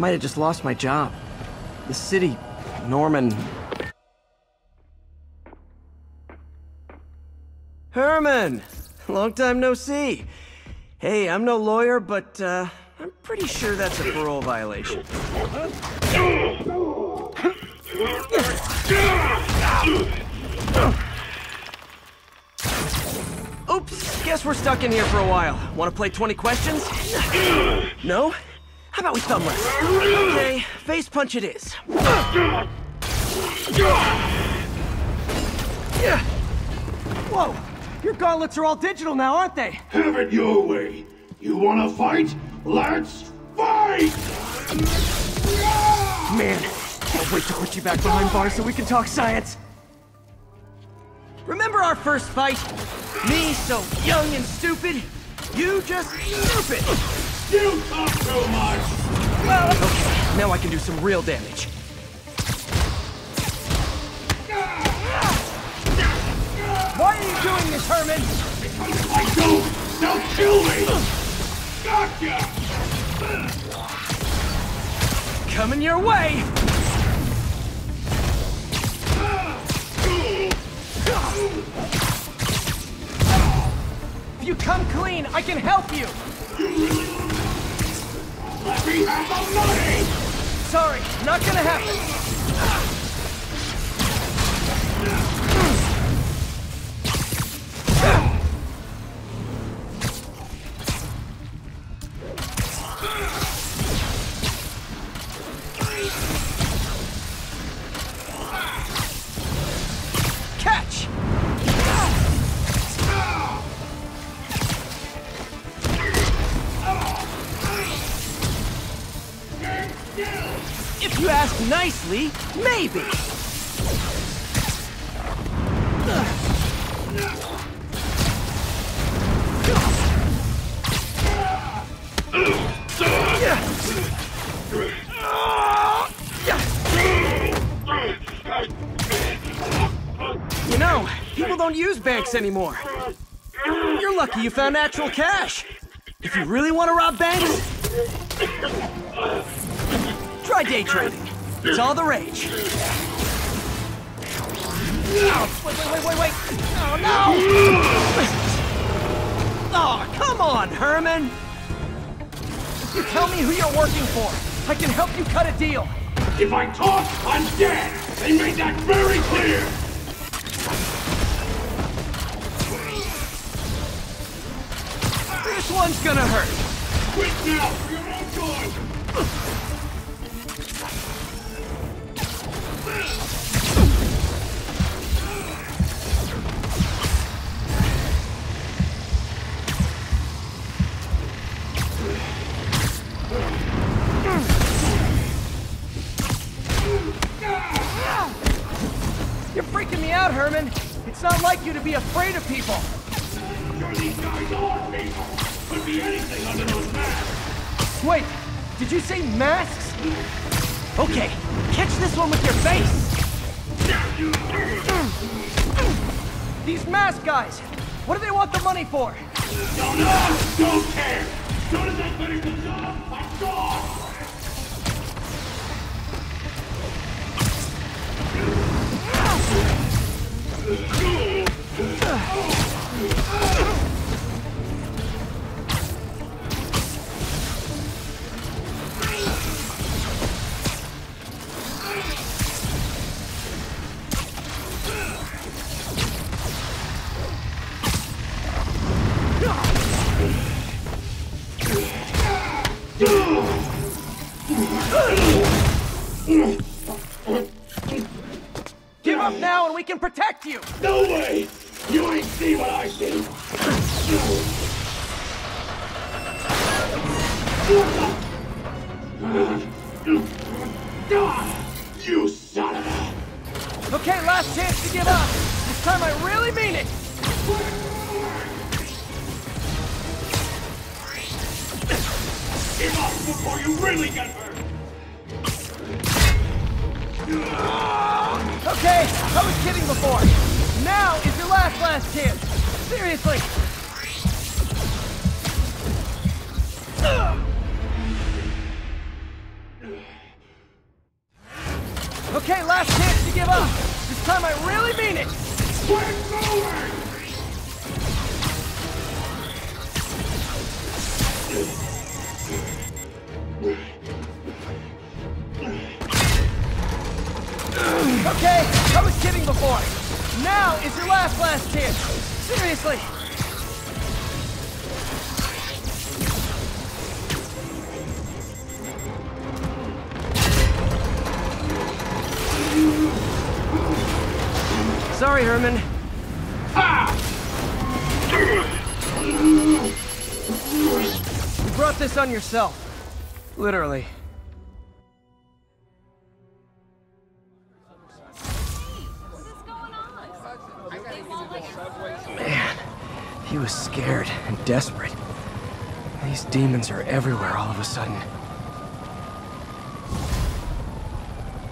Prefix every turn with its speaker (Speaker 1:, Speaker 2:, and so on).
Speaker 1: might have just lost my job. The city, Norman. Herman! Long time no see. Hey, I'm no lawyer, but uh, I'm pretty sure that's a parole violation. Oops, guess we're stuck in here for a while. Want to play 20 questions? No? How about we thumb wrestle? Okay, face punch it is. Yeah. Whoa! Your gauntlets are all digital now, aren't they?
Speaker 2: Have it your way. You wanna fight? Let's fight!
Speaker 1: Man, can't wait to put you back behind bars so we can talk science. Remember our first fight? Me so young and stupid? You just stupid!
Speaker 2: You talk too much!
Speaker 1: Okay, now I can do some real damage. Why are you doing this, Herman?
Speaker 2: Because if I don't, they'll kill me! Gotcha!
Speaker 1: Coming your way! If you come clean, I can help you!
Speaker 2: Let me have the money!
Speaker 1: Sorry, not gonna happen. Nicely, maybe. You know, people don't use banks anymore. You're lucky you found actual cash. If you really want to rob banks, try day trading. It's all the rage. Oh, wait, wait, wait, wait, wait! Oh, no! Oh, come on, Herman! You tell me who you're working for. I can help you cut a deal.
Speaker 2: If I talk, I'm dead! They made that very clear!
Speaker 1: This one's gonna hurt.
Speaker 2: Quit now for your own good!
Speaker 1: Out, Herman. It's not like you to be afraid of people.
Speaker 2: Sure these guys are people! Could be anything under those masks!
Speaker 1: Wait, did you say masks? Okay, catch this one with your face. These mask guys, what do they want the money for?
Speaker 2: Don't know! Don't care! As soon as I finish the job, I'm gone!
Speaker 1: Give up now and we can protect you.
Speaker 2: No way! You ain't see what I see! You son of a...
Speaker 1: Okay, last chance to give up. This time I really mean it.
Speaker 2: Give up before you really get hurt!
Speaker 1: Okay, I was kidding before. Now is your last last chance. Seriously. Okay, I was kidding before. Now is your last last chance. Seriously. Sorry, Herman. You brought this on yourself. Literally. Man, he was scared and desperate. These demons are everywhere all of a sudden.